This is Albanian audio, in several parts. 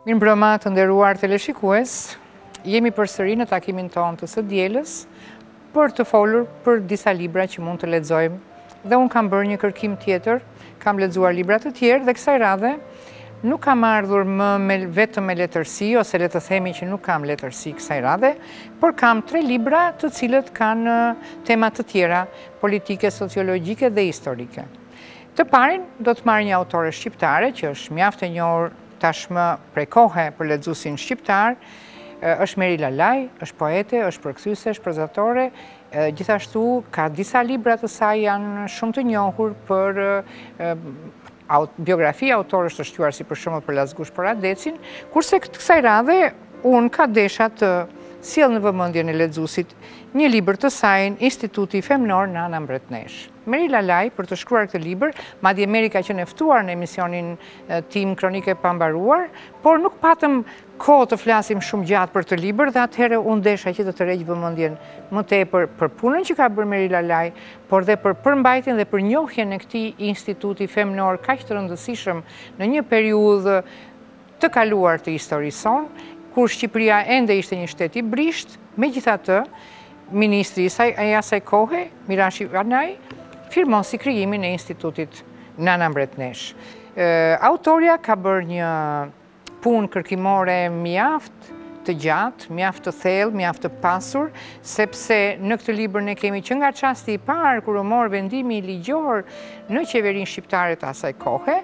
Mirëmbrëma të nderuar teleshikues, jemi përsëri në takimin tonë të së dielës, për të folur për disa libra që mund të lexojmë. Dhe unë kam bërë një kërkim tjetër, Kam lexuar libra të tjerë dhe kësaj radhe nuk kam ardhur më me, vetëm me letërsi, ose le të themi që nuk kam letërsi kësaj radhe, por kam tre libra të cilët kanë tema të tjera, politike, sociologjike dhe historike. Të parin do të marr një autore shqiptare, që është mjaft e njohur tashmë prej kohe për lexuesin shqiptar, është Meri Lalaj, është poete, është përkthyese, është prozatore, Gjithashtu, ka disa libra të saj janë shumë të njohur për biografi autorësh të shquar si për shembull për Lasgush Poradecin, kurse këtë kësaj radhe unë ka desha të sjell në vëmendjen e lexuesit një libër të sajin Instituti Femnor Nana Mbretneshë. Meri Lalaj për të shkruar këtë libër, madje Meri ka qenë e ftuar në emisionin tim Kronikë e Pambaruar, por nuk patëm kohë të flasim shumë gjatë për këtë libër dhe atëherë unë desha që të tërheq vëmendjen më tepër për punën që ka bërë Meri Lalaj, por dhe për përmbajtjen dhe për njohjen e këtij instituti femnor kaq të rëndësishëm në një periudhë të kaluar të historisë sonë, kur Shqipëria ende ishte një shtet i brishtë, megjithatë, ministri i asaj kohe, Mirash Ivanaj, firmosi krijimin e Institutit Nana Mbretneshë. Autorja ka bërë një punë kërkimore mjaft të gjatë, mjaft të thellë, mjaft të pasur, sepse në këtë libër ne kemi që nga çasti i parë kur u mor vendimi ligjor në qeverinë shqiptare të asaj kohe,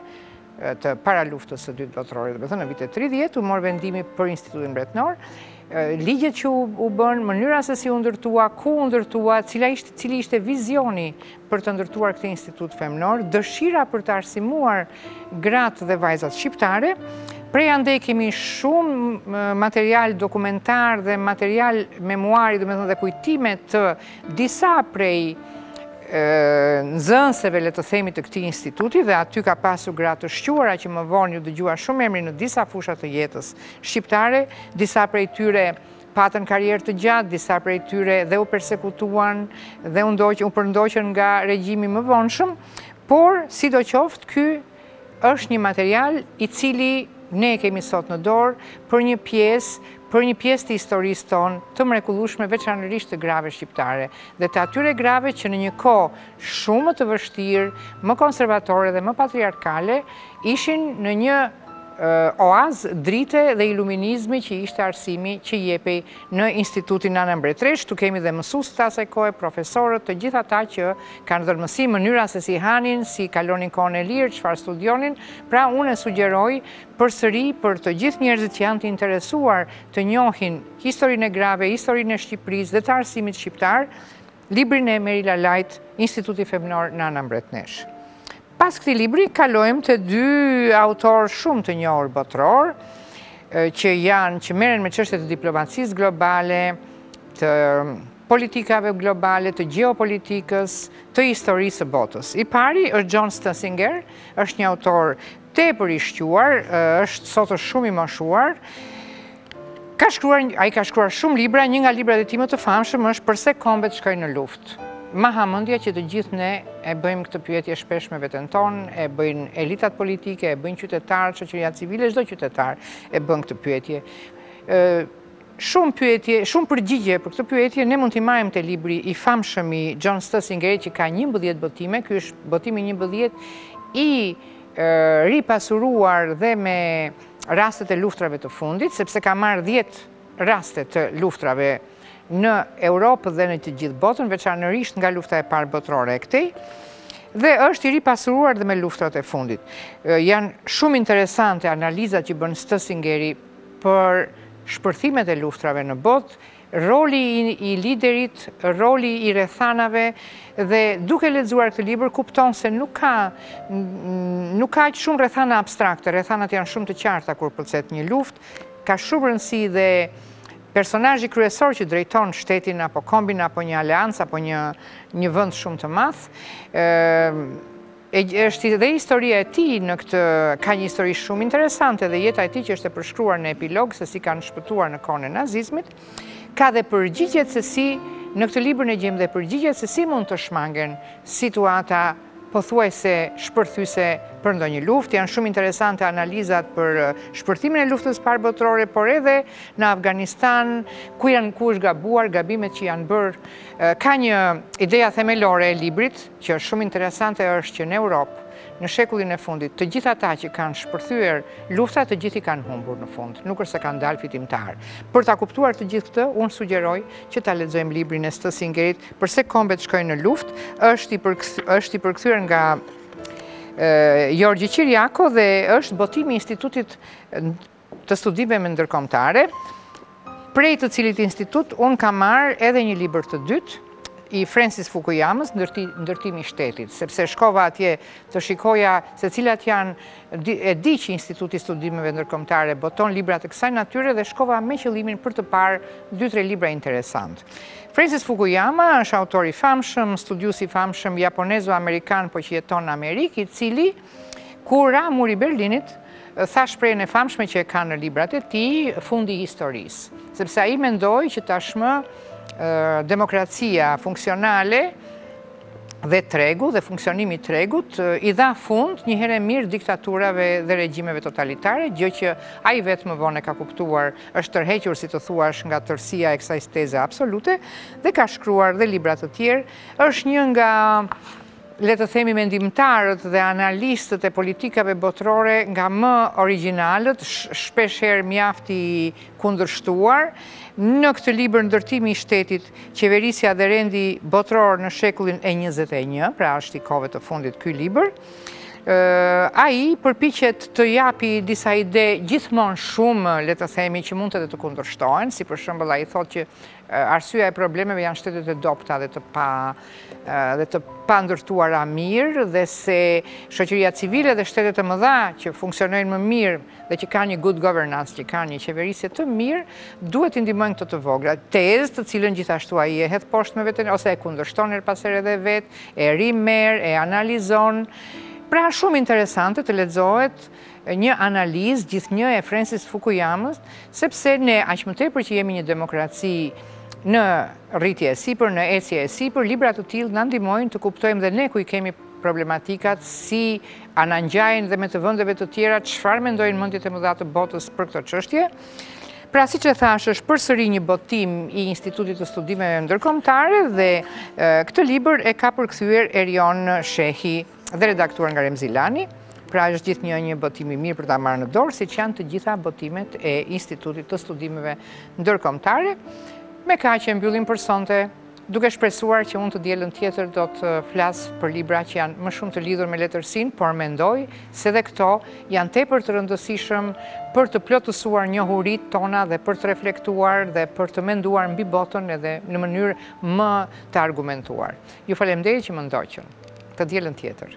të paraluftës së dytë botërore, domethënë në vitet 30 u mor vendimi për Institutin Mbretnor, ligjet që u bënë, mënyra se si u ndërtua, ku u ndërtua, cila ishte cili ishte vizioni për të ndërtuar këtë institut femnor, dëshira për të arsimuar gratë dhe vajzat shqiptare, Prej andej kemi shumë material dokumentar dhe material memuari domethënë dhe kujtime të disa prej nxënëseve le të themi të këtij instituti dhe aty ka pasur gra të shquara që më vonë iu dëgjua shumë emri në disa fusha të jetës shqiptare, disa prej tyre Patën karrierë të gjatë disa prej tyre dhe u persekutuan dhe u përndoqën nga regjimi i mëvonshëm, por sidoqoftë ky është një material i cili ne e kemi sot në dorë për një pjesë, për një pjesë të historisë tonë të mrekullueshme veçanërisht të grave shqiptare dhe të atyre grave që në një kohë shumë më të vështirë, më konservatore dhe më patriarkale ishin në një oazë drite dhe iluminizmi që ishte arsimi që jepej në Institutin Nana Mbretneshë, aty kemi dhe mësuesit e asaj kohe, profesorët, të gjithë ata që kanë dhënë mësim, mënyra se si hanin, si kalonin kohën e lirë, çfarë studionin, pra unë e sugjeroj përsëri për të gjithë njerëzit që janë të interesuar të njohin historinë e grave, historinë e Shqipërisë dhe të arsimit shqiptar, Librin e Merila Lajt, Instituti Femnor Nana Mbretneshë. Pas këtij libri, kalojmë te dy autorë shumë të njohur botëror, që janë, që merren me çështje të diplomacisë globale, të politikave globale, të gjeopolitikës, të historisë së botës. I pari është John Stoessinger, është një autor tepër i shquar, është sot shumë i moshuar, Ka shkruar, ai ka shkruar shumë libra, një nga librat e tij më të famshëm është Përse kombet shkojnë në luftë. Ma ha mendja që të gjithë ne e bëjmë këtë pyetje shpesh me veten tonë, e bëjnë elitat politike, e bëjnë qytetarë, shoqëria civile, çdo qytetar e bën këtë pyetje. Ë shumë pyetje, shumë përgjigje për këtë pyetje ne mund t'i marrim te libri i famshëm i John Stoessingerit që ka 11 botime, ky është botimi i 11 i ripasuruar dhe me rastet e luftërave të fundit, sepse ka marrë 10 raste të luftërave në Europë dhe në të gjithë botën, veçanërisht nga lufta e parë botërore e këtej, dhe është i ripasuruar dhe me luftrat e fundit. Janë shumë interesante analizat që bën Stoessingeri për shpërthimet e luftërave në botë, Roli i liderit, roli i rrethanave dhe duke lexuar këtë libër kupton se nuk ka nuk ka aq shumë rrethana abstrakte, rrethanat janë shumë të qarta kur pëlcet një luftë, ka shumë rëndësi dhe personazhi kryesor që drejton shtetin apo kombin apo një aleancë apo një një vend shumë të madh. E është dhe historia e tij në këtë ka një histori shumë interesante dhe jeta e tij që është e përshkruar në epilog se si kanë shpëtuar në kohën e nazizmit, ka dhe përgjigjet se si në këtë libër ne gjejmë dhe përgjigjet se si mund të shmangen situata pothuajse shpërthyse për ndonjë luftë. Janë shumë interesante analizat për shpërthimin e luftës së parë botërore, por edhe në Afganistan, ku janë ku është gabuar, gabimet që janë bërë. Ka një ideja themelore e librit, që është shumë interesante është që në Europë, në shekullin e fundit, të gjithë ata që kanë shpërthyer luftra, të gjithë i kanë humbur në fund, nuk është se kanë dalë fitimtarë. Për ta kuptuar të gjithë këtë, unë sugjeroj që ta lexojmë librin e Stoessingerit, Përse kombet shkojnë në luftë, është i, është i përkthyer nga Jorgji Qirjako dhe është botimi i Institutit të studimeve ndërkombëtare, prej të cilit institut unë kam marrë edhe një libër të dytë, i Francis Fukuyamës, Ndërtimi i Shtetit, sepse shkova atje të shikoja se cilat janë, e di që Instituti i Studimeve Ndërkombëtare boton libra të kësaj natyre dhe shkova me qëllimin për të parë 2-3 libra interesantë. Francis Fukuyama është autor i famshëm, studiues i famshëm japonezo-amerikan po që jeton në Amerikë, i cili Kur ra Muri i Berlinit, tha shprehjen e famshme që e ka në librat e tij, fundi i historisë. Sepse ai mendoi që tashmë demokracia funksionale dhe tregu dhe funksionimi i tregut i dha fund një herë mirë diktaturave dhe regjimeve totalitare, gjë që ai vetë më vonë e ka kuptuar, është tërhequr si të thuash nga tërësia e kësaj teze absolute dhe ka shkruar dhe libra të tjerë, është një nga le të themi mendimtarët dhe analistët e politikave botërore nga më origjinalët, shpesh herë mjaft i kundërshtuar, në këtë libër Ndërtimi i shtetit, qeverisja dhe rendi botëror në shekullin e njëzet e një, pra është i kohëve të fundit ky libër, ai përpiqet të japi disa ide gjithmonë shumë, le të themi, që mundet edhe të kundërshtohen, si për shembull ai thotë që Arsyeja e problemeve janë shtetet e dobëta dhe të pa dhe të pandërtuara mirë dhe se shoqëria civile dhe shtetet e mëdha që funksionojnë më mirë dhe që kanë një good governance, që kanë një qeverisje të mirë, duhet t'i ndihmojnë këto të vogla. Tezë të cilën gjithashtu ai e hedh poshtë me veten ose e kundërshton herë pas here edhe vetë, e rimerr, e analizon. Pra shumë interesante të lexohet Një analizë gjithnjë e Francis Fukuyamës sepse ne aq më tepër që jemi një demokraci në rritje e sipër, në ecje e sipër, libra të tillë na ndihmojnë të kuptojmë dhe ne ku i kemi problematikat, si a na ngjajnë dhe me të vendeve të tjera, çfarë mendojnë mendjet e mëdha të botës për këto çështje. Pra siç e thashë është përsëri një botim i Institutit të Studimeve Ndërkombëtare dhe këtë libër e ka përkthyer Erion Shehi. Dhe redaktuar nga Remzi Lani, pra është gjithnjë një botim i mirë për ta marrë në dorë, siç janë të gjitha botimet e Institutit të Studimeve Ndërkombëtare. Me kaq e mbyllim për sonte, duke shpresuar që unë të dielën tjetër do të flas për libra që janë më shumë të lidhur me letërsinë, por mendoj se edhe këto janë tepër të rëndësishëm për të plotësuar njohuritë tona dhe për të reflektuar dhe për të menduar mbi botën edhe në mënyrë më të argumentuar. Ju faleminderit që më ndoqët. Të dielën tjetër.